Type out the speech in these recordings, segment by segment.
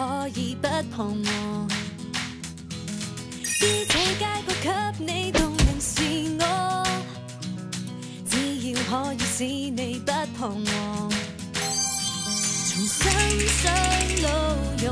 可以不彷徨。於這街角给你動人是我，只要可以使你不彷徨。重新上路，勇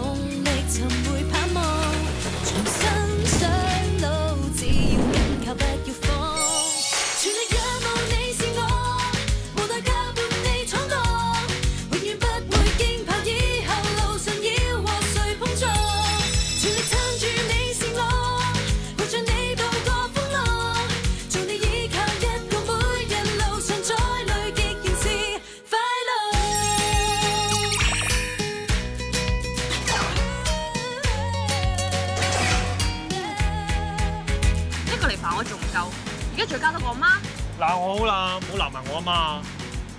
媽，鬧我好啦，唔好鬧埋我啊嘛！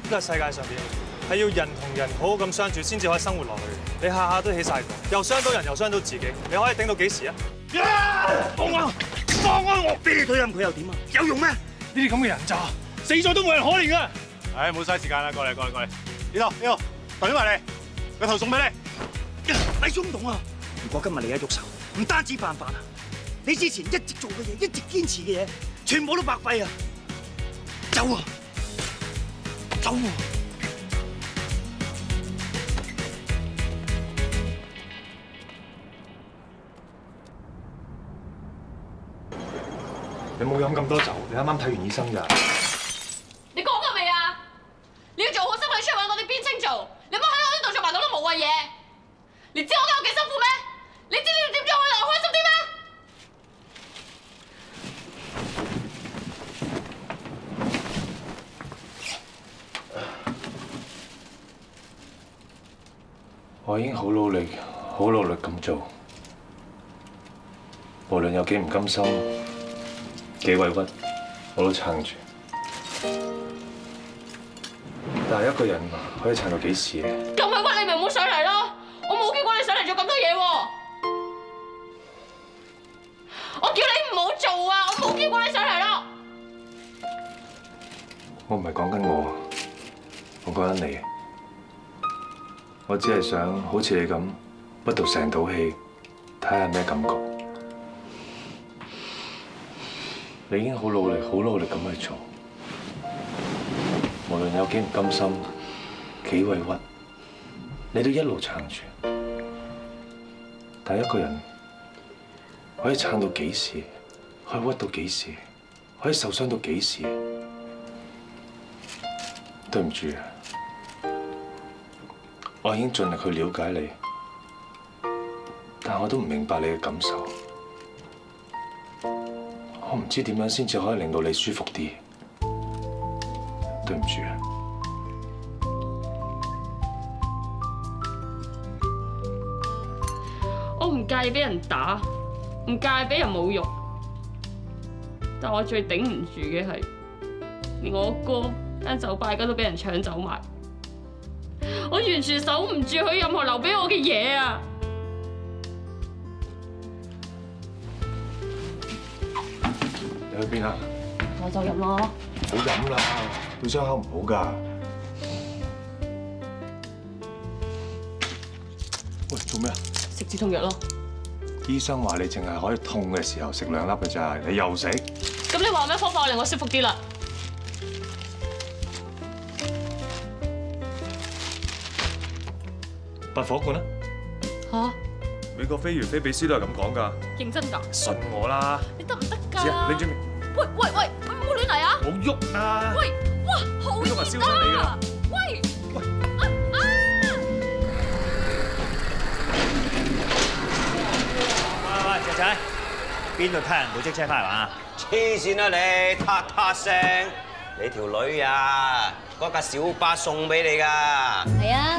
呢個世界上邊係要人同人好好咁相處，先至可以生活落去。你下下都起晒火，又傷到人，又傷到自己，你可以頂到幾時啊？放我，放開我！俾你推任佢又點啊？有用咩？呢啲咁嘅人渣，死咗都冇人可憐噶！唉，冇嘥時間啦，過嚟過嚟過嚟，呢度呢度，懟埋你，個頭送俾你。你衝動啊！如果今日你一喐手，唔單止犯法啊，你之前一直做嘅嘢，一直堅持嘅嘢，全部都白費啊！走啊！走啊！你冇飲咁多酒，你啱啱睇完醫生㗎。你講過未啊？你要做好心，你出去揾我啲邊青做，你唔好喺我呢度做埋咁多無謂嘢。你知我而家有幾辛苦咩？你知你點樣可以令我開心啲咩？我已經好努力，好努力咁做，無論有幾唔甘心、幾委屈，我都撐住。但係一個人可以撐到幾時咧？咁委屈你咪唔好上嚟咯！我冇叫過你上嚟做咁多嘢喎。我叫你唔好做啊！我冇叫過你上嚟咯。我唔係講緊我，我講緊你。我只係想好似你咁，不讀成套戲，睇下咩感覺。你已經好努力、好努力咁去做，無論有幾唔甘心、幾委屈，你都一路撐住。但一個人可以撐到幾時？可以屈到幾時？可以受傷到幾時？對唔住啊，我已經盡力去了解你，但我都唔明白你嘅感受。我唔知點樣先至可以令到你舒服啲。對唔住啊，我唔介意俾人打，唔介意俾人侮辱，但我最頂唔住嘅係，連我哥間酒吧而家都俾人搶走埋，我完全守唔住佢任何留俾我嘅嘢啊！去邊啊？我就入咯。唔好飲啦，對傷口唔好㗎。喂，做咩啊？食止痛藥咯。醫生話你淨係可以痛嘅時候食兩粒嘅咋，你又食？咁你話咩方法令我舒服啲啦？拔火罐啦！吓？美國飛魚菲比斯都係咁講㗎，認真㗎？信我啦！你得唔得知啊，㗎？拎住面，喂喂喂，唔好亂嚟啊！冇喐啊！喂，哇，好呢個咪燒熱傷你㗎啊！喂，喂喂，仔仔，邊度睇人部職車翻嚟玩啊？黐線啦你，嗒嗒聲！你條女啊，嗰架小巴送俾你㗎。係啊，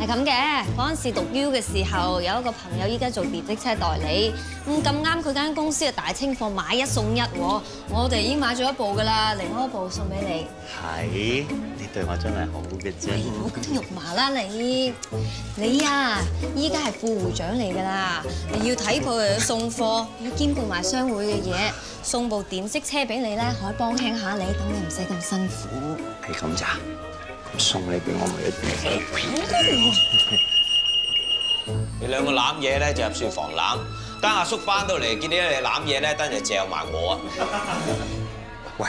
係咁嘅。嗰陣時讀 U 嘅時候，有一個朋友依家做電的車代理，咁咁啱佢間公司嘅大清貨買一送一喎，我哋已經買咗一部噶啦，另外一部送俾你。係，你對我真係好嘅啫。唔好咁肉麻啦你，你啊，依家係副會長嚟㗎啦，你要睇鋪又要送貨，要兼顧埋商會嘅嘢，送部電式車俾你咧，可以幫輕下你，等你唔使咁辛苦。係咁咋？咁送你俾我咪一定。你兩個攬嘢咧就入書房攬，等阿叔翻到嚟見到你攬嘢咧，等就嚼埋我啊！喂，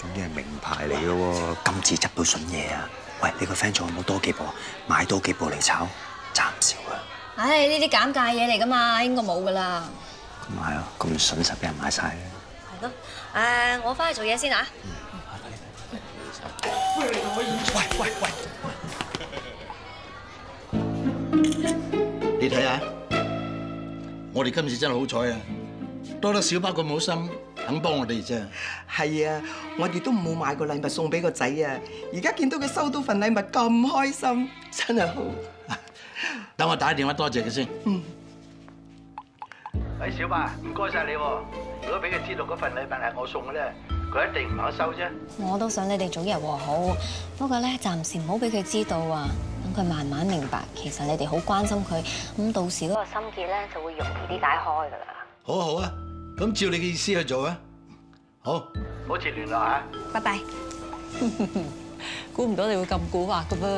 總之係名牌嚟嘅喎，今次執到筍嘢啊！喂，你個 friend 仲有冇多幾部啊？買多幾部嚟炒，賺唔少啊！唉，呢啲減價嘢嚟噶嘛，應該冇噶啦。咁係啊，咁筍實俾人買晒啦。係咯，誒，我翻去做嘢先啊。喂喂喂！你睇下，我哋今次真係好彩啊！多得小巴咁好心，肯幫我哋啫。係啊，我哋都冇買過禮物送俾個仔啊！而家見到佢收到份禮物咁開心，真係好。等我打電話多謝佢先。嗯。喂，小巴，唔該晒你喎。如果俾佢知道嗰份禮物係我送嘅咧，佢一定唔肯收啫。我都想你哋早日和好，不過咧暫時唔好俾佢知道啊，等佢慢慢明白，其實你哋好關心佢，咁到時嗰個心結咧就會容易啲解開噶啦。好啊好啊，咁照你嘅意思去做啊。好，保持聯絡啊。拜拜。估唔到你會咁古惑噶噃。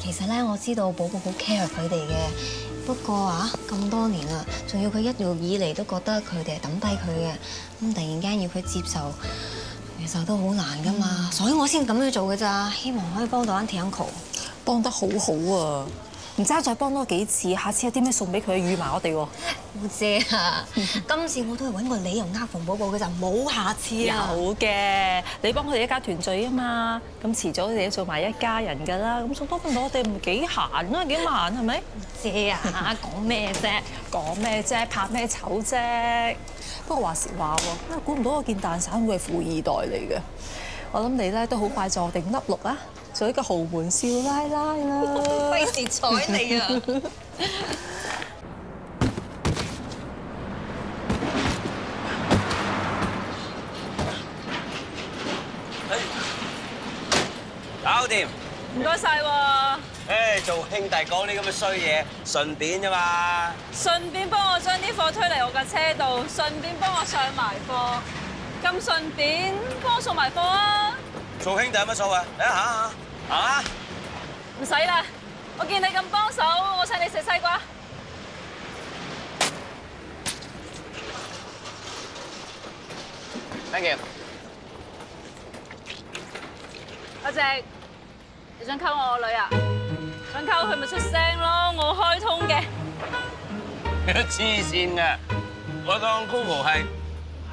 其實咧，我知道寶寶好 care 佢哋嘅，不過啊，咁多年啦，仲要佢一路以嚟都覺得佢哋係抌低佢嘅，咁突然間要佢接受，其實都好難噶嘛，所以我先咁樣做嘅咋，希望可以幫到 Auntie Uncle。幫得好好啊！唔爭再幫多幾次，下次有啲咩送俾佢預埋我哋喎。姑姐啊，今次我都係揾個理由呃馮寶寶嘅就冇下次啊！有嘅，你幫佢哋一家團聚啊嘛，咁遲早你哋都做埋一家人㗎啦，咁送多份我哋唔幾閒啊，幾慢係咪？姐啊，講咩啫？講咩啫？拍咩醜啫？不過話時話喎，估唔到我件蛋散會係富二代嚟嘅。我諗你咧都好快坐定粒六啊，做一個豪門少奶奶啦。費事睬你啊！搞掂。唔該晒喎，誒，做兄弟講啲咁嘅衰嘢，順便啫嘛。順便幫我將啲貨推嚟我架車度，順便幫我上埋貨，咁順便幫我送埋貨啊！做兄弟有乜所謂？嚟行下行啊！唔使啦，我見你咁幫手，我請你食西瓜。Thank you。阿靜，你想溝我個女啊？想溝佢咪出聲咯，我開通嘅。黐線嘅，我當 Coco 係，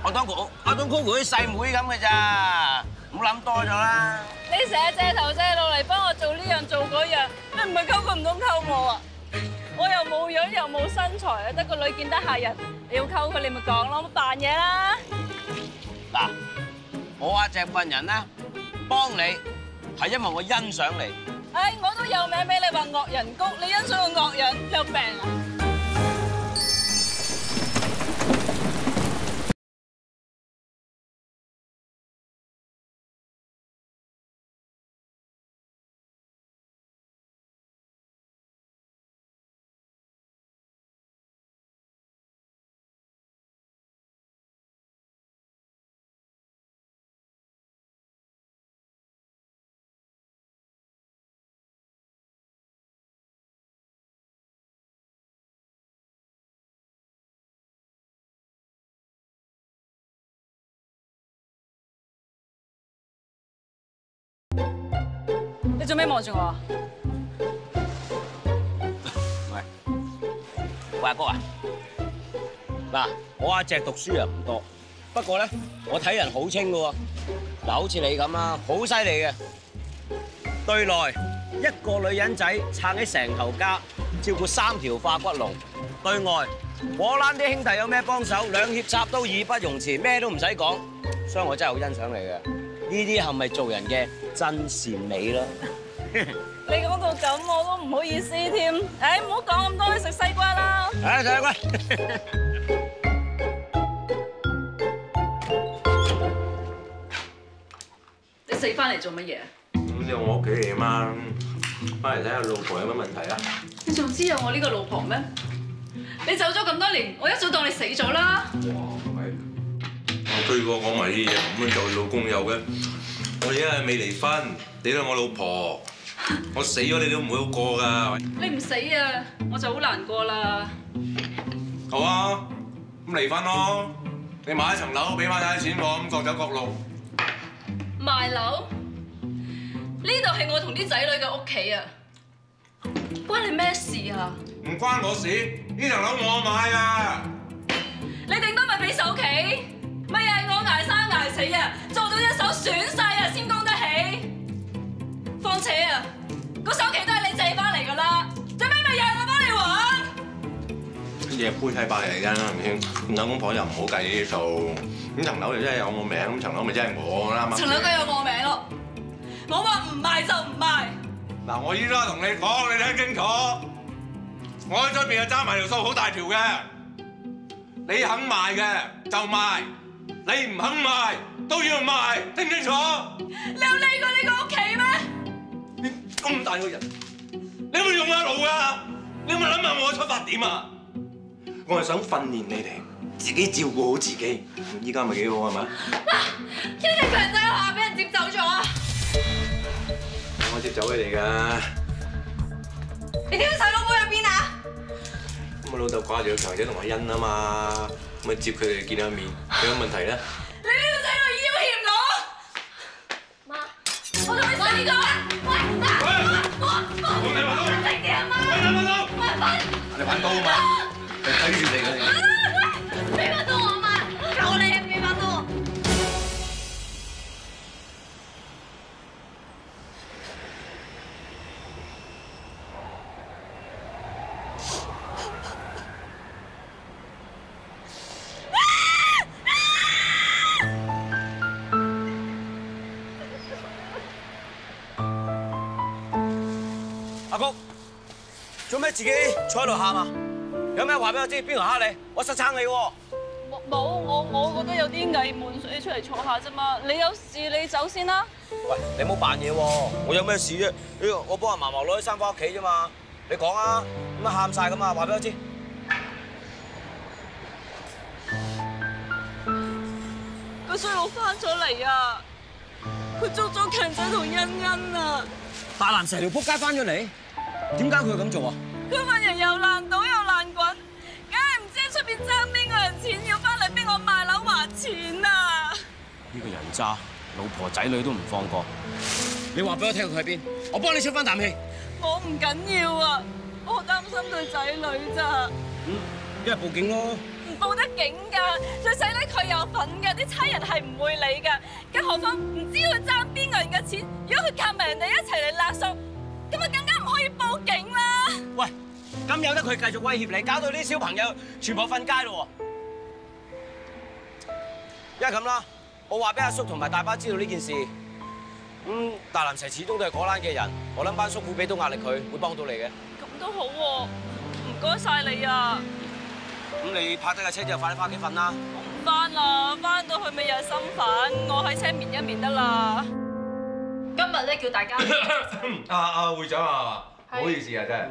我當我我當 Coco 啲細妹咁嘅咋，多咗啦。你成日借頭借路嚟幫我做呢樣做嗰樣，你唔係溝佢唔通溝我啊？我又冇樣又冇身材啊，得個女見得下人，你要溝佢你咪講咯，冇扮嘢啦。嗱，我阿隻笨人咧，幫你係因為我欣賞你。唉，我都有名俾你話惡人谷，你欣賞個惡人有病啊！做咩望住我？喂，喂阿哥啊，嗱，我阿隻讀書又唔多，不過咧，我睇人好清噶喎。嗱，好似你咁啦，好犀利嘅。對內一個女人仔撐起成頭家，照顧三條化骨龍；對外果欄啲兄弟有咩幫手，兩肋插刀義不容辭，咩都唔使講。所以我真係好欣賞你嘅。呢啲係咪做人嘅真善美咯？你講到咁，我都唔好意思添。唉，唔好講咁多，去食西瓜啦。唉，食西瓜。你死翻嚟做乜嘢？咁你我屋企嚟啊嘛，翻嚟睇下老婆有乜問題啊？你仲知有我呢個老婆咩？你走咗咁多年，我一早當你死咗啦。我對過講埋啲嘢，咁樣就老公有嘅。我而家係未離婚，你都係我老婆，我死咗你都唔會好過㗎。你唔死啊，我就好難過啦。好啊，咁離婚咯。你買一層樓，俾翻晒啲錢我，咁各走各路。賣樓？呢度係我同啲仔女嘅屋企啊，關你咩事啊？唔關我事，呢層樓我買啊！你頂多咪俾首期，咪又係我捱生捱死啊，做到一手損晒啊先供得起。況且啊，個首期都係你借翻嚟噶啦，最尾咪又係我幫你還。嘢杯睇白嚟㗎，係咪先？兩公婆又唔好計呢啲數。咁層樓又真係有我名，咁層樓咪真係我啦嘛。層樓梗有我名咯，我話唔賣就唔賣。嗱，我依家同你講，你聽清楚。我喺出邊啊揸埋條數好大條嘅，你肯賣嘅就賣，你唔肯賣都要賣，聽唔清楚？你有理過你個屋企咩？你咁大個人，你有冇用下腦㗎？你有冇諗下我嘅出發點啊？我係想訓練你哋自己照顧好自己。依家咪幾好係咪？一隻強仔喺學校俾人接走咗啊！我接走佢哋㗎。你啲細佬妹喺邊啊？咁我老豆掛住個強仔同阿欣啊嘛，咁啊接佢哋見下面，有乜問題咧？你呢個仔女要挾我！媽，我同你死過！喂，媽，我我我我食啲啊媽！喂，等等等，喂，瞓！你反刀啊嘛，你睇住你㗎阿谷，做咩自己坐喺度喊啊？有咩話俾我知？邊個蝦你？我實撐你喎！冇，我我覺得有啲翳悶，所以出嚟坐下啫嘛。你有事你走先啦。喂，你唔好扮嘢喎！我有咩事啫？呢個我幫阿嫲嫲攞啲衫翻屋企啫嘛。你講啊，咁啊喊晒咁啊，話俾我知。個衰佬翻咗嚟啊！佢捉咗強仔同欣欣啊！大男成條撲街翻咗嚟，點解佢會咁做啊？佢份人又爛賭又爛滾，梗係唔知喺出邊爭邊個人錢，要翻嚟逼我賣樓還錢啊！呢個人渣，老婆仔女都唔放過。你話俾我聽佢喺邊，我幫你出翻啖氣。我唔緊要啊，我擔心對仔女咋。嗯，一係報警咯。唔報得警㗎，最使咧佢有份㗎，啲差人係唔會理㗎。更何況唔知佢爭邊個人嘅錢，如果佢夾埋人哋一齊嚟勒索，咁啊更加唔可以報警啦。喂，咁有得佢繼續威脅你，搞到啲小朋友全部瞓街咯喎！一係咁啦，我話俾阿叔同埋大巴知道呢件事。咁大南蛇始終都係果欄嘅人，我諗班叔父俾到壓力佢，會幫到你嘅。咁都好喎，唔該晒你啊！咁你泊低架車之後，快啲翻屋企瞓啦。唔翻啦，翻到去咪又係心煩，我喺車眠一眠得啦。今日咧叫大家，啊啊會長啊，唔好意思啊，真係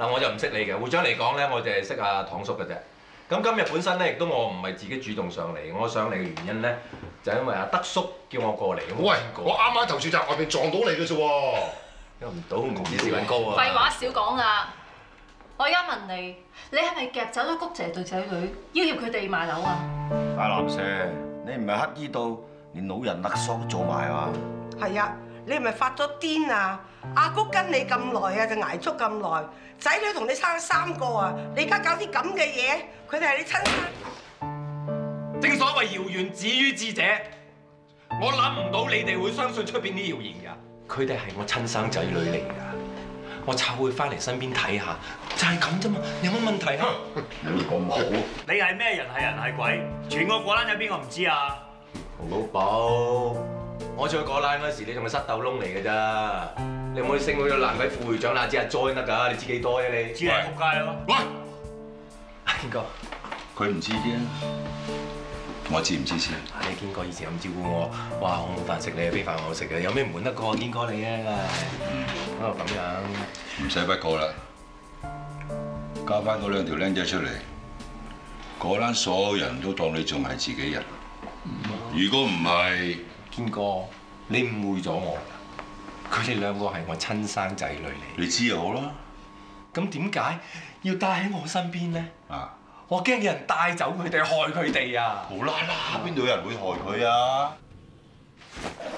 嗱，我就唔識你嘅會長嚟講咧，我就係識阿唐叔嘅啫。咁今日本身咧，亦都我唔係自己主動上嚟，我上嚟嘅原因咧，就係因為阿德叔叫我過嚟。喂，我啱啱喺投注站外邊撞到你嘅啫喎，又唔到唔知時運高啊！廢話少講啦！我而家問你，你係咪夾走咗谷姐對仔女，要挟佢哋賣樓啊？大男社，你唔係乞衣到連老人勒索都做埋啊？係啊，你係咪發咗癲啊？阿谷跟你咁耐啊，就捱足咁耐，仔女同你生咗三個啊，你而家搞啲咁嘅嘢，佢哋係你親生。正所謂謠言止於智者，我諗唔到你哋會相信出邊啲謠言㗎。佢哋係我親生仔女嚟㗎，我湊佢翻嚟身邊睇下，就係咁啫嘛，有乜問題啊？你咁好，你係咩人係人係鬼？全個果欄有邊個唔知啊？洪老寶，我做果欄嗰時，你仲係塞豆窿嚟嘅咋？你唔可以升到個爛鬼副會長啦，只係 join 得㗎，你知幾多啫你？知你仆街咯！喂，邊個？佢唔知啫，我知唔知先？你堅哥以前咁照顧我，哇！我冇飯食，你又俾飯我食嘅，有咩唔瞞得過堅哥你啊？哦咁樣，唔使不過啦，交翻嗰兩條僆仔出嚟，嗰欄所有人都當你仲係自己人。如果唔係，堅哥，你誤會咗我。佢哋兩個係我親生仔女嚟。你知就好啦。咁點解要帶喺我身邊咧？啊！我驚有人帶走佢哋，害佢哋啊！無啦啦，邊度有人會害佢啊？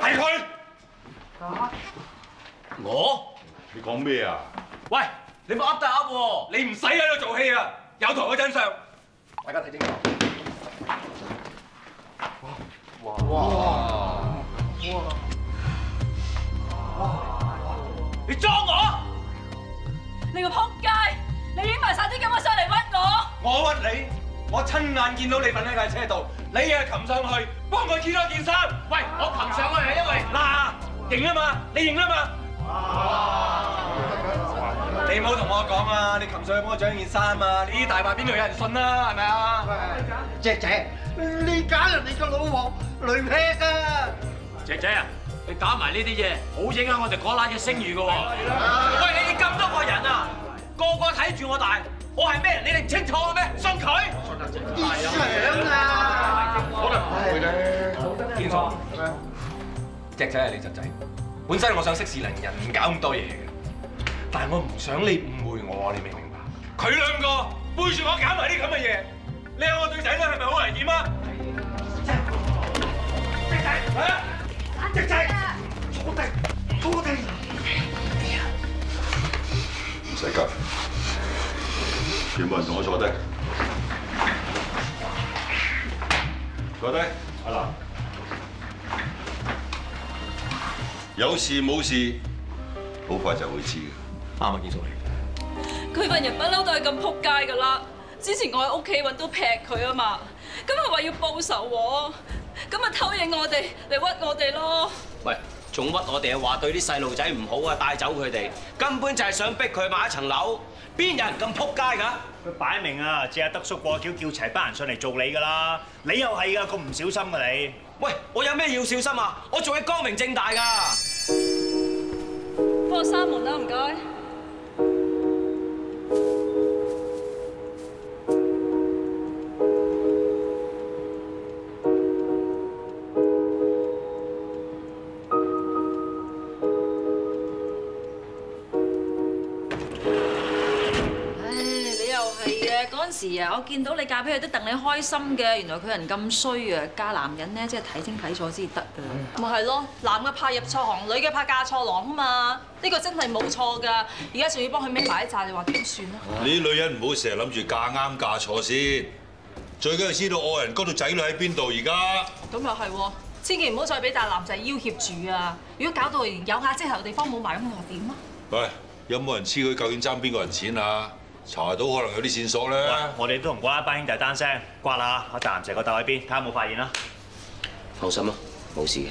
係佢。我？你講咩啊？喂，你冇噏得噏喎！你唔使喺度做戲啊！有台嘅真相，大家睇清楚。哇！哇！你裝我？你個撲街！你影埋晒啲咁嘅相嚟屈我！我屈你，我親眼見到你瞓喺架車度，你又擒上去幫佢揭多件衫。喂，我擒上去係因為嗱認啊嘛，你認啦嘛。你唔好同我講啊！你擒上去幫我著件衫啊！呢啲大話邊度有人信啦？係咪啊？姐姐，你搞人哋個老婆雷劈啊！姐姐啊，你搞埋呢啲嘢，好影響我哋嗰欄嘅聲譽噶喎。喂，你哋咁多清楚嘅咩？信佢？想啊！可能唔會咧。天爽，隻仔係你侄仔，本身我想息事寧人，唔搞咁多嘢嘅。但係我唔想你誤會我，你明唔明白？佢兩個背住我搞埋啲咁嘅嘢，你有我對仔女係咪好危險啊？隻仔，啊！隻仔，坐定，坐定。唔使急，全部人同我坐低。坐低，阿南。有事冇事，好快就會知嘅。啱啊，建叔你。佢份人不嬲都係咁撲街㗎啦！之前我喺屋企揾到劈佢啊嘛，咁佢話要報仇喎，咁咪偷影我哋嚟屈我哋咯。喂，仲屈我哋啊？話對啲細路仔唔好啊，帶走佢哋，根本就係想逼佢買一層樓。邊有人咁撲街㗎？佢擺明啊，借阿德叔過橋叫齊班人上嚟做你㗎啦！你又係㗎，咁唔小心㗎你。喂，我有咩要小心啊？我做嘢光明正大㗎。幫我閂門啦，唔該。嘅。嗰陣時啊，我見到你嫁俾佢都戥你開心嘅。原來佢人咁衰啊，嫁男人咧，即係睇清睇楚先得㗎。咪係咯，男嘅怕入錯行，女嘅怕嫁錯郎啊嘛。呢個真係冇錯㗎。而家仲要幫佢孭埋一紮，你話點算啊？你啲女人唔好成日諗住嫁啱嫁錯先，最緊要知道愛人嗰度仔女喺邊度而家。咁又係喎，千祈唔好再俾大男仔要挾住啊！如果搞到連有下遮頭地方冇埋，咁我話點啊？喂，有冇人知佢究竟爭邊個人錢啊？查到可能有啲線索咧。我哋都同嗰一班兄弟單聲，刮下阿大男成個竇喺邊，睇下有冇發現啦。放心啊，冇事嘅。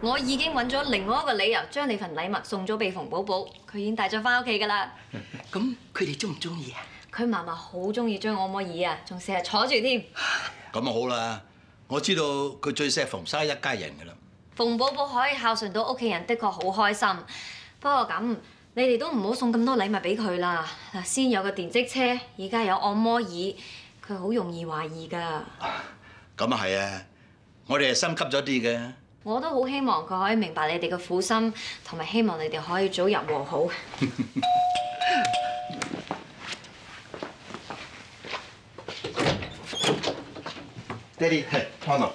我已經揾咗另外一個理由，將你份禮物送咗俾馮寶寶，佢已經帶咗翻屋企㗎啦。咁佢哋中唔中意啊？佢嫲嫲好中意張按摩椅啊，仲成日坐住添。咁啊好啦，我知道佢最錫馮生一家人㗎啦。馮寶寶可以孝順到屋企人，的確好開心。不過咁，你哋都唔好送咁多禮物俾佢啦。嗱，先有個電職車，而家有按摩椅，佢好容易懷疑㗎。咁啊係啊，我哋係心急咗啲嘅。我都好希望佢可以明白你哋嘅苦心，同埋希望你哋可以早日和好。爹哋，係媽咪。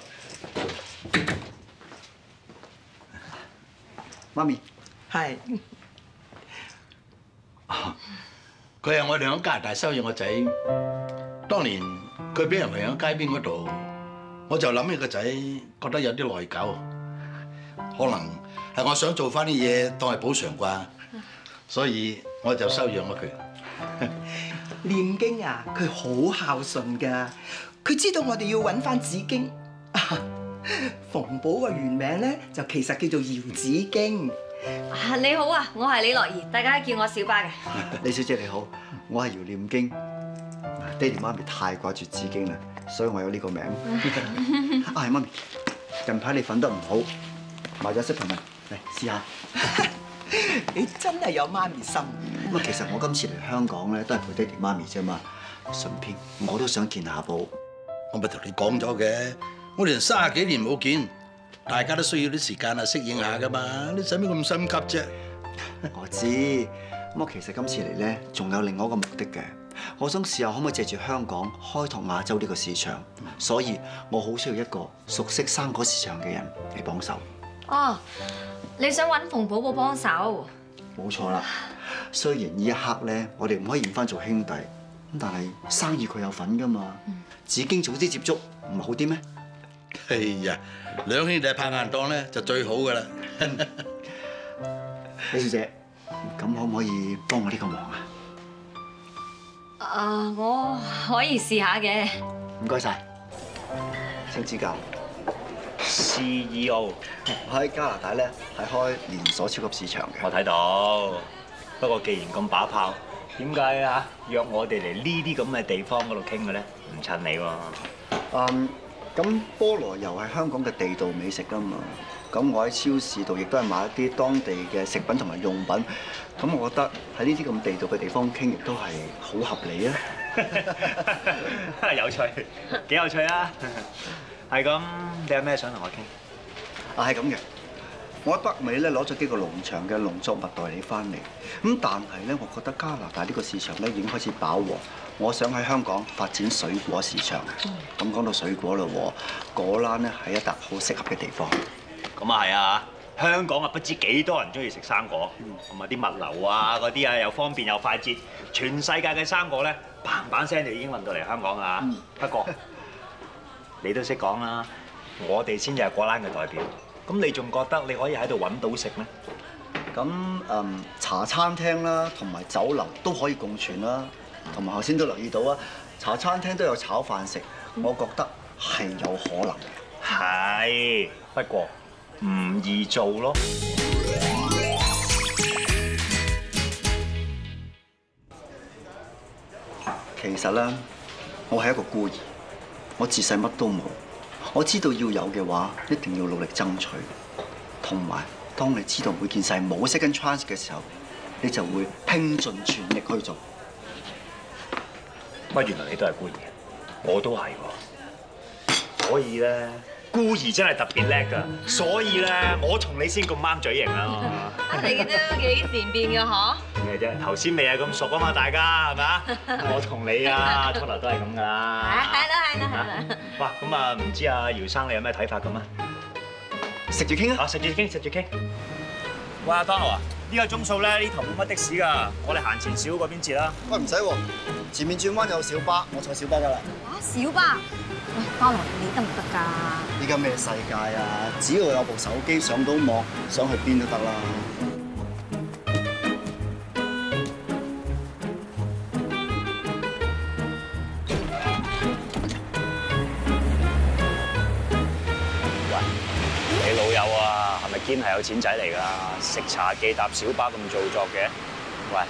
媽咪，係。佢係我哋喺加拿大收養個仔。當年佢俾人遺喺街邊嗰度，我就諗起個仔，覺得有啲內疚。可能係我想做翻啲嘢當係補償啩，所以我就收養咗佢。念經啊，佢好孝順㗎。佢知道我哋要揾翻紫經。馮寶個原名咧就其實叫做姚紫荊。啊，你好啊，我係李樂兒，大家叫我小巴嘅。李小姐你好，我係姚念經。爹哋媽咪太掛住紫荊啦，所以我有呢個名。啊，係媽咪，近排你瞓得唔好，買咗息朋友嚟試下。你真係有媽咪心。咁啊，其實我今次嚟香港咧，都係陪爹哋媽咪啫嘛。順便我都想見下寶。我咪同你講咗嘅，我哋三十幾年冇見，大家都需要啲時間啊適應下噶嘛，你使乜咁心急啫？我知，咁我其實今次嚟咧，仲有另外一個目的嘅。我想試下可唔可以借住香港開拓亞洲呢個市場，所以我好需要一個熟悉生果市場嘅人嚟幫手。哦，你想揾馮寶寶幫手？冇錯啦，雖然呢一刻咧，我哋唔可以變翻做兄弟，咁但係生意佢有份噶嘛。紫荊早啲接觸，唔係好啲咩？哎呀，兩兄弟拍硬檔咧就最好噶啦。李小姐，咁可唔可以幫我呢個忙啊？啊，我可以試下嘅。唔該晒，請指教。CEO 我喺加拿大咧係開連鎖超級市場嘅。我睇到，不過既然咁把炮，點解啊約我哋嚟呢啲咁嘅地方嗰度傾嘅咧？唔襯你喎。嗯，咁菠蘿油係香港嘅地道美食㗎嘛。咁我喺超市度亦都係買一啲當地嘅食品同埋用品。咁我覺得喺呢啲咁地道嘅地方傾，亦都係好合理啊。有趣，幾有趣啊！係咁，你有咩想同我傾？啊，係咁嘅。我喺北美咧攞咗幾個農場嘅農作物代理翻嚟，咁但係咧，我覺得加拿大呢個市場咧已經開始飽和，我想喺香港發展水果市場。咁講到水果嘞喎，果欄咧係一笪好適合嘅地方。咁啊係啊，香港啊不知幾多人中意食生果，同埋啲物流啊嗰啲啊又方便又快捷，全世界嘅生果咧砰砰聲就已經運到嚟香港啦。不過你都識講啦，我哋先至係果欄嘅代表。咁你仲覺得你可以喺度揾到食咩？咁嗯，茶餐廳啦，同埋酒樓都可以共存啦。同埋頭先都留意到啊，茶餐廳都有炒飯食，我覺得係有可能嘅。係，不過唔易做咯。其實咧，我係一個孤兒，我自細乜都冇。我知道要有嘅話，一定要努力爭取。同埋，當你知道每件事係冇 second chance 嘅時候，你就會拼盡全力去做。乜原來你都係孤兒，我都係喎。所以咧，孤兒真係特別叻㗎。所以咧，我同你先咁啱嘴型啦。你都幾善變嘅嗬？咩啫？頭先未係咁熟啊嘛，大家係咪啊？我同你啊，初頭都係咁㗎啦。係啦係啦係啦。哇，咁啊，唔知阿姚生你有咩睇法咁啊？食住傾啊！啊，食住傾，食住傾。喂，阿 Donald 啊，呢個鐘數咧，呢頭冇乜的士㗎，我哋行前少嗰邊截啦。喂，唔使喎，前面轉彎有小巴，我坐小巴㗎啦。啊，小巴？喂，巴羅，你得唔得㗎？依家咩世界啊？只要有部手機上到網，想去邊都得啦。堅 係有錢仔嚟㗎？食茶記搭小巴咁做作嘅？喂，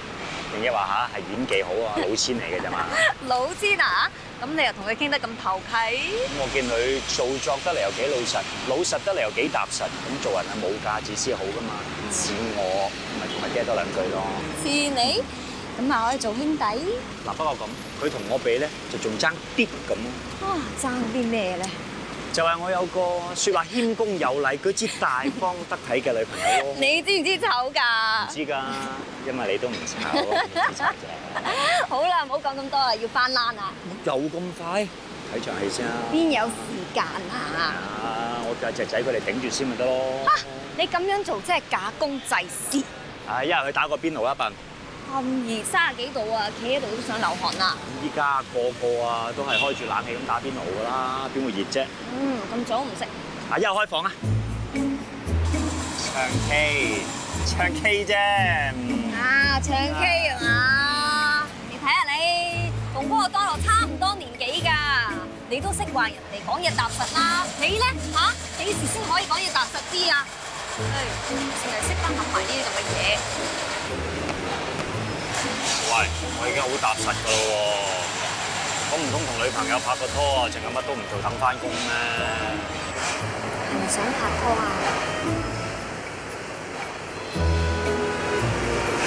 定一話吓係演技好啊，老千嚟嘅啫嘛。老千啊？咁你又同佢傾得咁投契？咁我見佢做作得嚟又幾老實，老實得嚟又幾踏實，咁做人係冇架子先好㗎嘛。似我咪同佢嗲多兩句咯。似你？咁咪可以做兄弟？嗱，不過咁，佢同我比咧就仲爭啲咁咯。啊，爭啲咩咧？就係我有個説話謙恭有禮、舉止大方得體嘅女朋友咯。你知唔知醜㗎？唔知㗎，因為你都唔醜，唔醜啫。好啦，唔好講咁多啦，要翻欄啊！有咁快？睇場戲先啊！邊有時間啊？啊，我叫阿隻仔佢哋頂住先咪得咯。啊！你咁樣做真係假公濟私。啊，一係去打個邊爐一笨。咁熱，三十幾度啊，企喺度都想流汗啦。依家個個啊都係開住冷氣咁打邊爐㗎啦，邊會熱啫？嗯，咁早唔識。啊，一號開房啊！唱 K，唱 K 啫。啊，唱 K 啊嘛？你睇下你，同嗰個多樂差唔多年紀㗎，你都識話人哋講嘢踏實啦。你咧吓幾時先可以講嘢踏實啲啊？唉，淨係識得諗埋呢啲咁嘅嘢。喂，我已經好踏實噶咯喎，我唔通同女朋友拍個拖啊，淨係乜都唔做等翻工咩？唔想拍拖啊，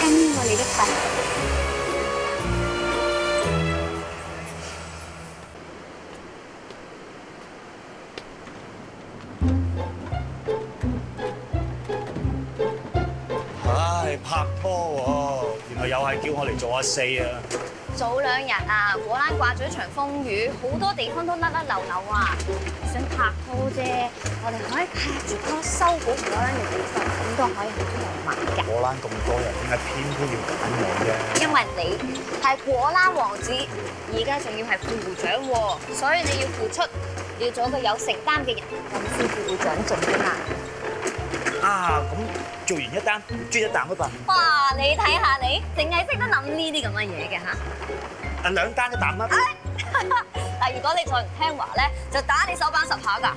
跟我嚟一份。唉，拍拖喎！笨。係叫我嚟做阿四啊！早兩日啊，果欄掛咗一場風雨，好多地方都甩甩流流啊！想拍拖啫，我哋可以拍住拖修補果欄嘅地方，咁都可以好浪漫㗎。果欄咁多人，點解偏偏要揀我啫？因為你係果欄王子，而家仲要係副會長喎，所以你要付出，要做一個有承擔嘅人，咁先副會長做㗎嘛。啊，咁做完一單，追一啖嗰份，哇！你睇下你，淨係識得諗呢啲咁嘅嘢嘅嚇。啊兩單一啖啦。嗱，如果你再唔聽話咧，就打你手板十下㗎。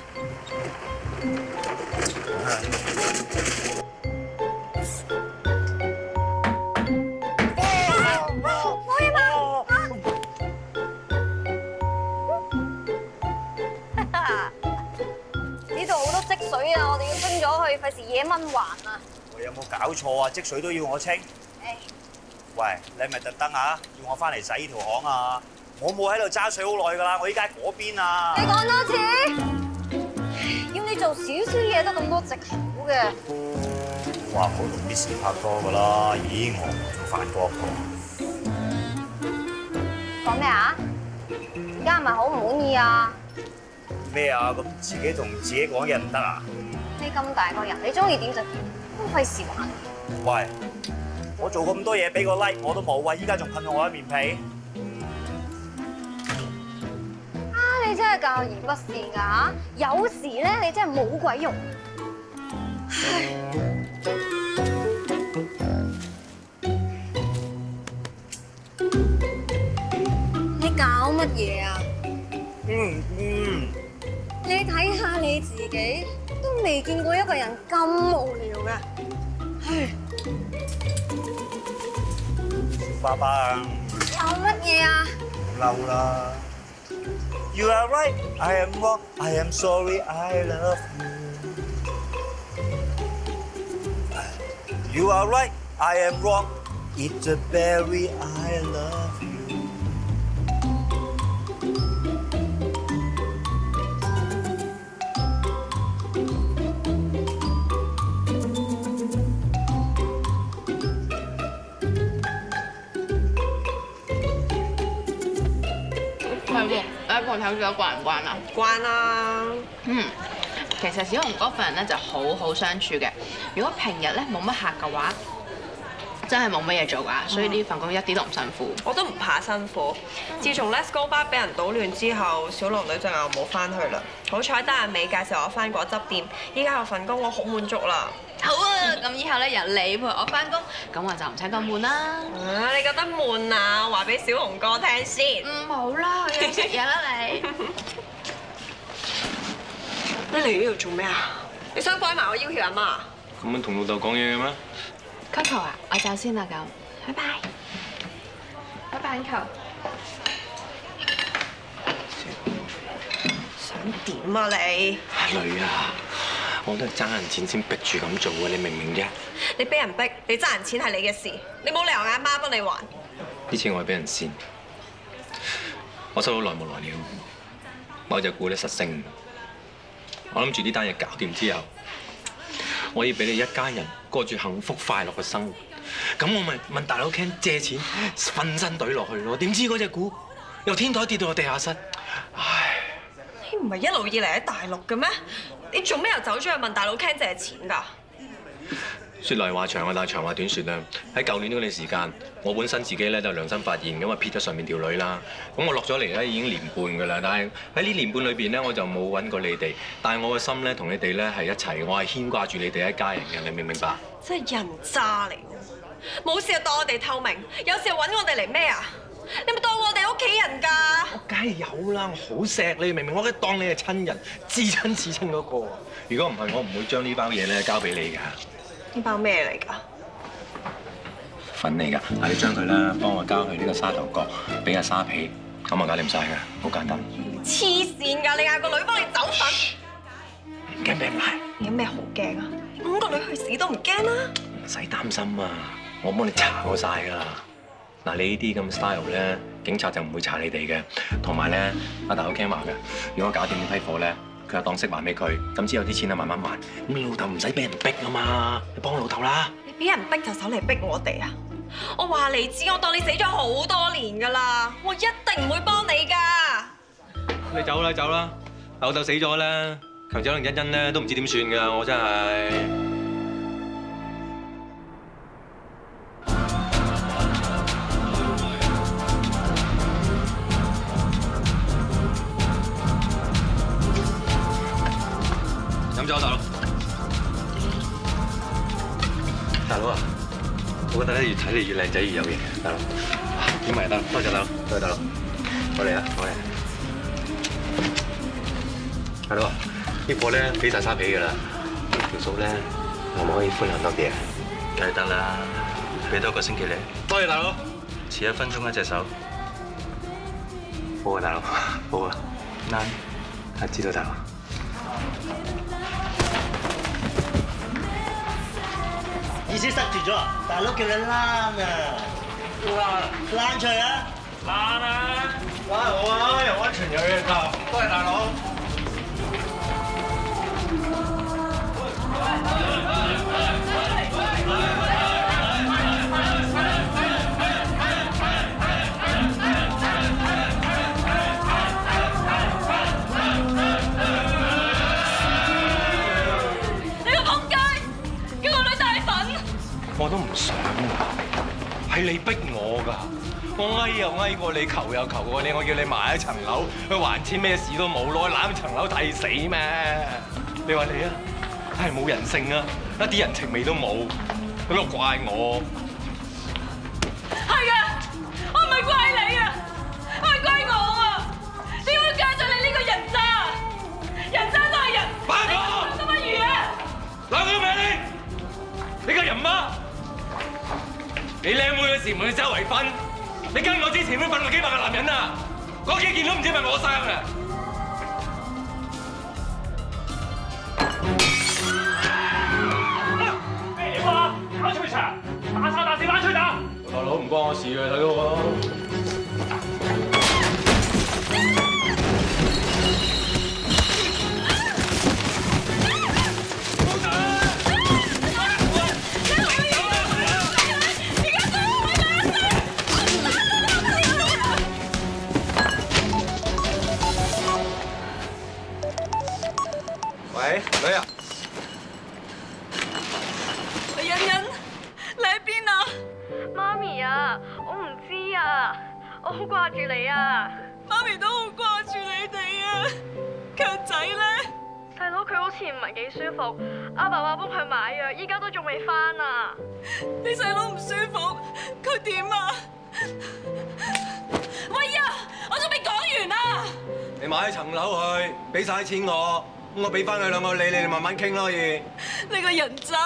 搞錯啊？積水都要我清？喂，你係咪特登啊？要我翻嚟洗呢條巷啊？我冇喺度揸水好耐㗎啦，我依家喺嗰邊啊！你講多次，要你做少少嘢都咁多藉口嘅。話好同啲事拍拖㗎啦，咦我做犯過個講咩啊？而家係咪好唔滿意啊？咩啊？咁自己同自己講嘢唔得啊？你咁大個人，你中意點就點，都費事玩。喂，我做咁多嘢俾個 like 我都冇啊！依家仲噴我一面皮。啊！你真係教而不善㗎嚇，有時咧你真係冇鬼用。你搞乜嘢啊？嗯嗯，你睇下你自己，都未見過一個人咁無聊 ba ba. Ông mất gì à? Lâu là You are right, I am wrong, I am sorry, I love you. You are right, I am wrong, it's a berry. I love. 喺鋪頭慣唔慣啊？慣啦。嗯，其實小紅嗰份人咧就好好相處嘅。如果平日咧冇乜客嘅話，真係冇乜嘢做㗎，所以呢份工一啲都唔辛苦。我都唔怕辛苦。自從 Let's Go Bar 俾人搗亂之後，小龍女就又冇翻去啦。好彩得阿美介紹我翻果汁店，依家有份工我好滿足啦。好啊，咁以後咧由你陪我翻工，咁我就唔使咁悶啦。啊，你覺得悶啊？話俾小紅哥聽先。唔好啦，去食嘢啦你。你嚟呢度做咩啊？你想改埋我要挾阿媽？咁樣同老豆講嘢嘅咩？Coco 啊，我走先啦咁，拜拜。拜拜，Coco。想點啊你？女啊，我都係爭人錢先逼住咁做嘅，你明唔明啫？你俾人逼，你爭人錢係你嘅事，你冇理由嗌媽幫你還。呢次我係俾人先，我收到內幕來了，某隻股咧失升，我諗住呢單嘢搞掂之後，我要俾你一家人過住幸福快樂嘅生活，咁我咪問大佬 Ken 借錢，瞓身隊落去咯。點知嗰隻股由天台跌到我地下室，唉你唔係一路以嚟喺大陸嘅咩？你做咩又走咗去問大佬 Ken 借錢㗎？説來話長啊，但係長話短説啦。喺舊年嗰段時間，我本身自己咧就良心發現咁啊，撇咗上面條女啦。咁我落咗嚟咧已經年半㗎啦，但係喺呢年半裏邊咧，我就冇揾過你哋。但係我嘅心咧同你哋咧係一齊，我係牽掛住你哋一家人嘅，你明唔明白？真係人渣嚟！冇事就當我哋透明，有事就揾我哋嚟咩啊？你咪當我哋屋企人㗎？梗係有啦，我好錫你，明唔明？我梗係當你係親人，至親至親嗰個。如果唔係，我唔會將呢包嘢咧交俾你㗎。呢包咩嚟㗎？粉嚟㗎，嗱你將佢啦，幫我交去呢個沙頭角，俾阿沙皮，咁啊搞掂晒㗎，好簡單。黐線㗎！你嗌個女幫你走粉，驚俾人拉？你有咩好驚啊？五個女去死都唔驚啦！唔使擔心啊，我幫你查過晒㗎啦。嗱，你呢啲咁 style 咧，警察就唔會查你哋嘅。同埋咧，阿大佬 Ken 話嘅，如果搞掂呢批貨咧，佢就當息還俾佢，咁之後啲錢啊慢慢還。咁你老豆唔使俾人逼啊嘛，你幫老豆啦。你俾人逼就手嚟逼我哋啊！我話你知，我當你死咗好多年㗎啦，我一定唔會幫你㗎。你走啦走啦，老豆死咗咧，強仔同欣欣咧都唔知點算㗎，我真係。大佬，大佬啊！我覺得咧越睇你越靚仔越有型，大佬。點埋得，多謝大佬，多謝大佬。我嚟啦，我嚟。大佬啊，呢貨咧俾晒沙皮㗎啦，條數咧可唔可以寬限多啲啊？梗係得啦，俾多個星期你。多謝大佬。遲一分鐘一隻手。好啊，大佬，好啊。啱，係知道大佬。意思塞住咗，大佬叫你躝啊！躝躝出去啊！躝啊！躝好啊，又安全又嘢教，多謝大佬。我都唔想啊，係你逼我㗎。我哀又翳過你，求又求過你，我叫你買一層樓，去還錢咩事都冇，攞去攬層樓替死咩？你話你啊，係冇人性啊，一啲人情味都冇，喺度怪我。係啊，我唔係怪你啊，我係怪我啊！點會嫁咗你呢個人渣？人渣都係人，八個你乜魚啊？兩個名你，你個人媽，你靚妹嘅時唔去周圍瞓，你跟我之前都瞓過幾百個男人啊，嗰幾件都唔知係咪我生嘅。咩料啊？打吹場，打三打四班吹打。大佬唔關我事嘅，睇到我。我，咁我俾翻佢兩個你，你哋慢慢傾咯，要。你個人渣！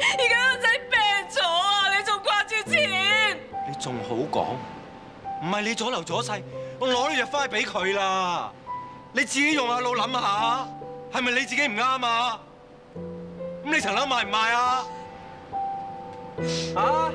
而家個仔病咗啊！你仲掛住錢？你仲好講？唔係你左流左勢，我攞呢藥翻去俾佢啦。你自己用下腦諗下，係咪你自己唔啱啊？咁你層樓賣唔賣啊？啊？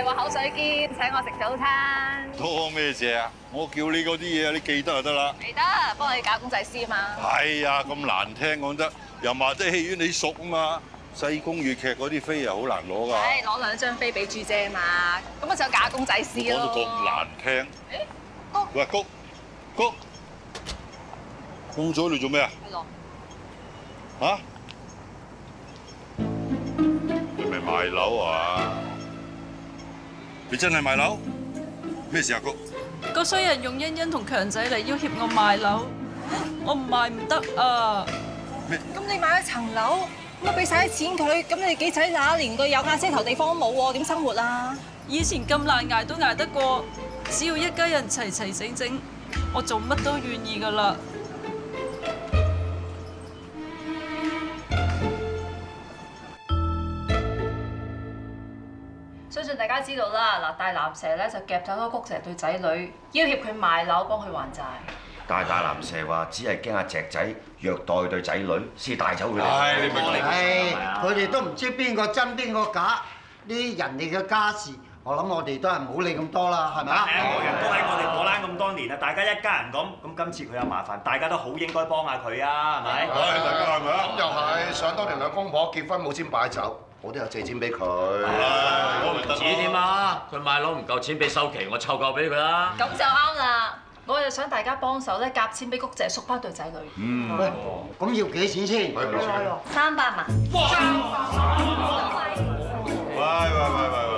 喂，多謝話口水堅請我食早餐。多咩謝啊？我叫你嗰啲嘢，你記得就得啦。記得，幫你搞公仔師啊嘛。係啊，咁難聽講得，又麻低戲院你熟啊嘛。西宮粵劇嗰啲飛又好難攞㗎。唉，攞兩張飛俾朱姐嘛，咁我就假公仔師講到咯。咁難聽。喂，谷谷，公咗你做咩啊？嚇？你咪賣樓啊？你真係賣樓？咩事啊，谷？個衰人用欣欣同強仔嚟要挟我賣樓，我唔賣唔得啊！咁你買一層樓，咁啊俾晒啲錢佢，咁你幾仔乸連個有瓦遮頭地方都冇喎，點生活啊？以前咁難捱都捱得過，只要一家人齊齊整整，我做乜都願意噶啦。大家知道啦，嗱大藍蛇咧就夾走咗谷蛇對仔女，要挟佢賣樓幫佢還債。但係大藍蛇話只係驚阿隻仔虐待對仔女，先帶走佢哋。唉你咪唉，佢哋都唔知邊個真邊個假，呢啲人哋嘅家事，我諗我哋都係唔好理咁多啦，係咪啊？我人都喺我哋果欄咁多年啦，大家一家人咁，咁今次佢有麻煩，大家都好應該幫下佢啊，係咪？大家係咪啊？咁又係，想當年兩公婆結婚冇錢擺酒，我都有借錢俾佢。我唔止添啊！佢買樓唔夠錢俾首期，我湊夠俾佢啦。咁就啱啦！我就想大家幫手咧，夾錢俾谷姐叔翻對仔女。嗯。喂，咁要幾錢先？三百萬。喂喂喂喂喂喂，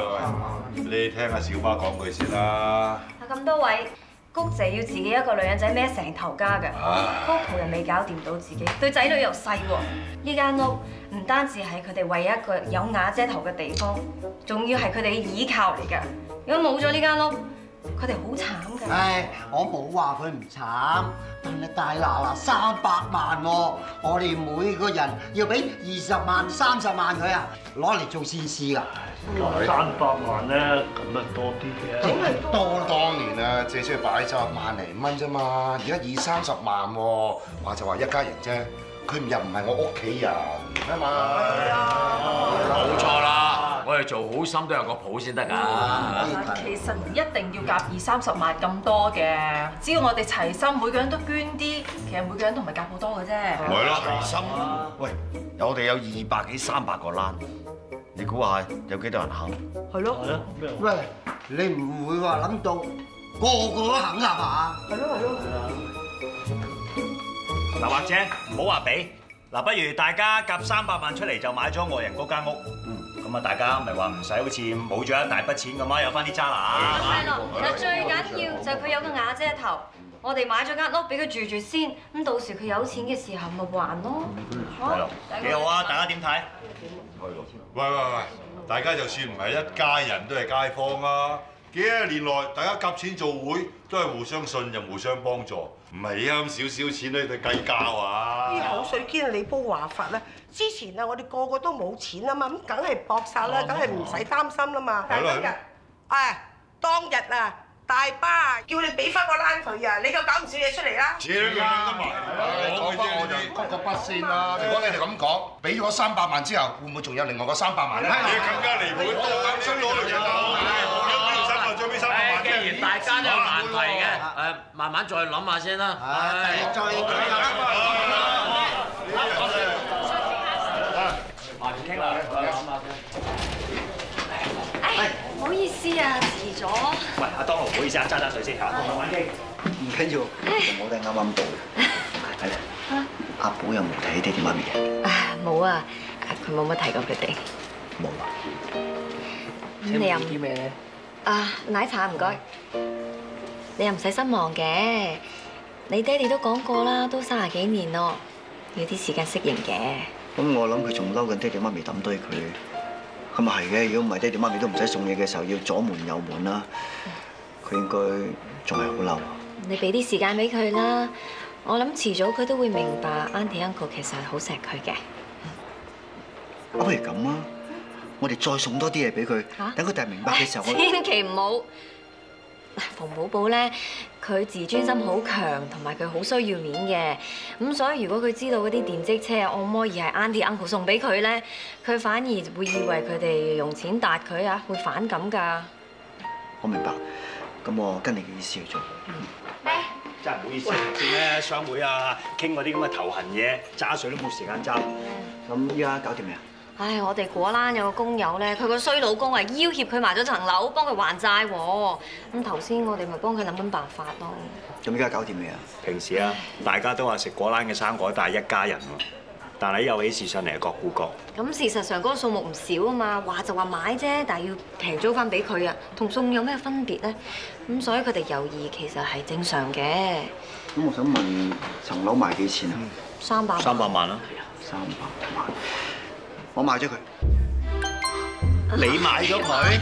你聽阿小巴講句先啦。啊咁多位，谷姐要自己一個女人仔孭成頭家㗎唉，Coco 又未搞掂到自己，對仔女又細喎。呢間屋唔單止係佢哋唯一一個有瓦遮頭嘅地方，仲要係佢哋嘅倚靠嚟㗎。如果冇咗呢間屋，佢哋好慘㗎。唉，我冇話佢唔慘，但係大拿嗱三百萬喎，我哋每個人要俾二十萬、三十萬佢啊，攞嚟做善事㗎。三百萬咧，咁啊多啲嘅。點係多啦？當年啊，借出去擺酒萬零蚊啫嘛，而家二三十萬喎，話就話一家人啫，佢又唔係我屋企人啊嘛。冇錯啦，我哋做好心都有個譜先得㗎。其實唔一定要夾二三十萬咁多嘅，只要我哋齊心，每個人都捐啲，其實每個人都唔係夾好多嘅啫。係咯，齊心。喂，我哋有二百幾三百個欄，你估下有幾多人肯？係咯。喂，你唔會話諗到個個都肯啊嘛？係咯係咯。嗱，或者唔好話俾，嗱，不如大家夾三百萬出嚟就買咗外人嗰間屋，咁啊大家咪話唔使好似冇咗一大筆錢咁啊，有翻啲渣拿。係咯，其實最緊要就係佢有個瓦遮頭，我哋買咗間屋俾佢住住先，咁到時佢有錢嘅時候咪還咯。係咯，幾好啊！大家點睇？喂喂喂，大家就算唔係一家人都係街坊啊！幾多年來，大家夾錢做會，都係互相信任、互相幫助，唔係而家咁少少錢喺度計較啊！啲口水堅你煲話法啦！之前啊，我哋個個都冇錢啊嘛，咁梗係搏殺啦，梗係唔使擔心啦嘛。但係今日，誒當日啊，大巴叫你俾翻個欄佢啊，你夠搞唔少嘢出嚟啦！錢佢得埋，講翻我哋谷個筆先啦。如果你哋咁講，俾咗三百萬之後，會唔會仲有另外嗰三百萬咧？你更加離譜，多咁衰攞嚟嘢既然大家都有難題嘅，誒，慢慢再諗下先啦。係，再慢啲傾啦，諗下先。哎，唔好意思啊，遲咗。喂，阿當勞，唔好意思啊，揸揸水先嚇。唔緊要，我哋啱啱到。係啦，阿寶有冇睇爹哋媽咪嘅？啊，冇啊，佢冇乜提過佢哋。冇啊。咁你又啲咩咧？啊，奶茶唔該。你又唔使失望嘅，你爹哋都講過啦，都三十幾年咯，要啲時間適應嘅。咁我諗佢仲嬲緊爹哋媽咪抌低佢。咁啊係嘅，如果唔係爹哋媽咪都唔使送嘢嘅時候要左門右門啦。佢應該仲係好嬲。你俾啲時間俾佢啦，我諗遲早佢都會明白 Auntie Uncle 其實係好錫佢嘅。啊，不如咁啊，我哋再送多啲嘢俾佢，等佢哋明白嘅時候，我 千祈唔好。馮寶寶咧，佢自尊心好強，同埋佢好需要面嘅。咁所以如果佢知道嗰啲電擊車、按摩儀係 Auntie Uncle 送俾佢咧，佢反而會以為佢哋用錢搭佢啊，會反感㗎。我明白。咁我跟你嘅意思去做。真係唔好意思，見咧商會啊，傾嗰啲咁嘅頭痕嘢，揸水都冇時間揸。咁依家搞掂未啊？唉，我哋果欄有個工友咧，佢個衰老公啊，要挾佢埋咗層樓，幫佢還債喎。咁頭先我哋咪幫佢諗緊辦法咯。咁依家搞掂未啊？平時啊，大家都話食果欄嘅生果，但係一家人喎。但係有起事上嚟，各顧各。咁事實上嗰個數目唔少啊嘛，話就話買啫，但係要平租翻俾佢啊，同送有咩分別咧？咁所以佢哋猶豫其實係正常嘅。咁我想問層樓賣幾錢啊？三百萬三百萬啦。三百萬。我買咗佢。你買咗佢？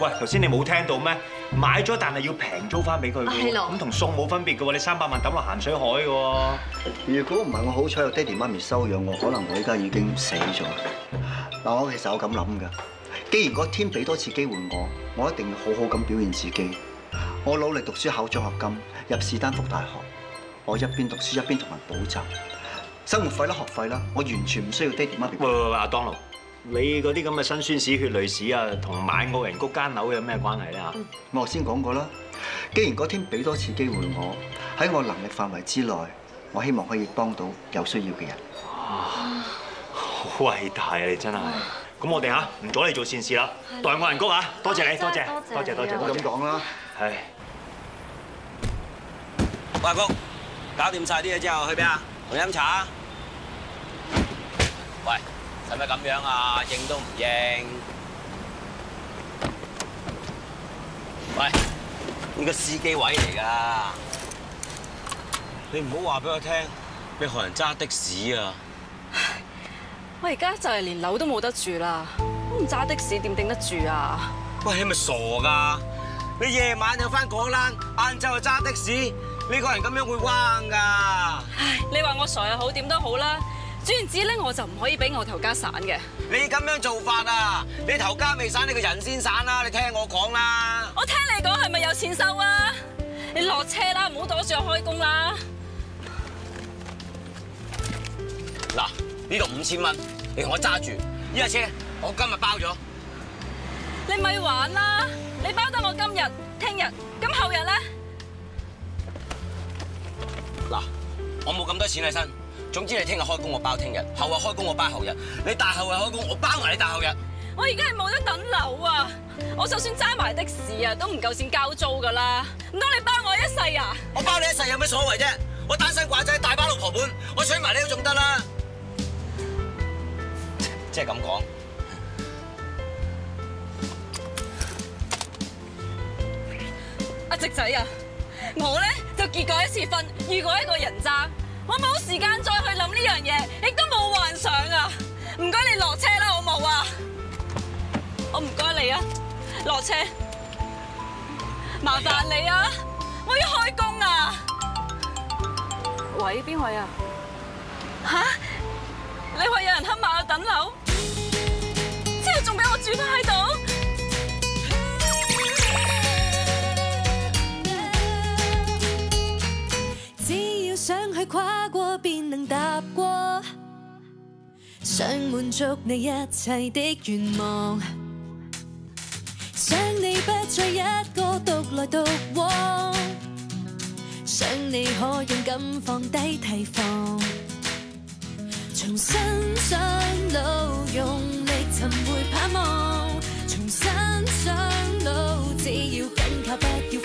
喂，頭先你冇聽到咩？買咗但係要平租翻俾佢喎。咁同送冇分別嘅喎，你三百萬抌落鹹水海嘅喎。如果唔係我好彩有爹哋媽咪收養我，可能我依家已經死咗。嗱，我其實我咁諗㗎，既然個天俾多次機會我，我一定要好好咁表現自己。我努力讀書考獎學金，入士丹福大學。我一邊讀書一邊同人補習，生活費啦、學費啦，我完全唔需要爹哋媽咪。喂喂喂，阿當勞，你嗰啲咁嘅辛酸史、血淚史啊，同買澳人谷間樓有咩關係咧嚇？我頭先講過啦，既然嗰天俾多次機會我，喺我能力範圍之內，我希望可以幫到有需要嘅人。好偉大啊！你真係。咁我哋嚇唔阻你做善事啦，代我人谷啊！多謝你，多謝，多謝，多謝，咁講啦。係。喂，阿谷，搞掂晒啲嘢之後去邊啊？去飲茶啊？喂，使咪咁樣啊？應都唔應。喂，呢個司機位嚟㗎，你唔好話俾我聽，你學人揸的士啊！我而家就係連樓都冇得住啦，我唔揸的士點頂得住啊？喂，你咪傻㗎？你夜晚又翻果欄，晏晝又揸的士，你個人咁樣會彎㗎。唉，你話我傻又好，點都好啦。總言之咧，我就唔可以俾我頭家散嘅。你咁樣做法啊，你頭家未散，你個人先散啦。你聽我講啦。我聽你講係咪有錢收啊？你落車啦，唔好阻住我開工啦。嗱，呢度五千蚊，你同我揸住。呢架車我今日包咗。你咪玩啦！你包得我今日、聽日，咁後日咧？嗱，我冇咁多錢起身。總之你聽日開工我包聽日，後日開工我包後日。你大後日開工我包埋你大後日。我而家係冇得等樓啊！我就算揸埋的士啊，都唔夠錢交租噶啦。唔通你包我一世啊？我包你一世有咩所謂啫？我單身寡仔大把老婆本，我娶埋你都仲得啦。即係咁講。阿直仔啊，我咧就結過一次婚，遇過一個人渣，我冇時間再去諗呢樣嘢，亦都冇幻想啊！唔該你落車啦，好冇啊？我唔該你啊，落車，麻煩你啊，我要開工啊！喂，邊位啊？吓？你话有人黑馬等樓，之后仲俾我住翻喺度？跨过便能踏过想满足你一切的愿望想你不再一个独来独往想你可勇敢放低提防重新上路用力寻回盼望重新上路只要紧靠不要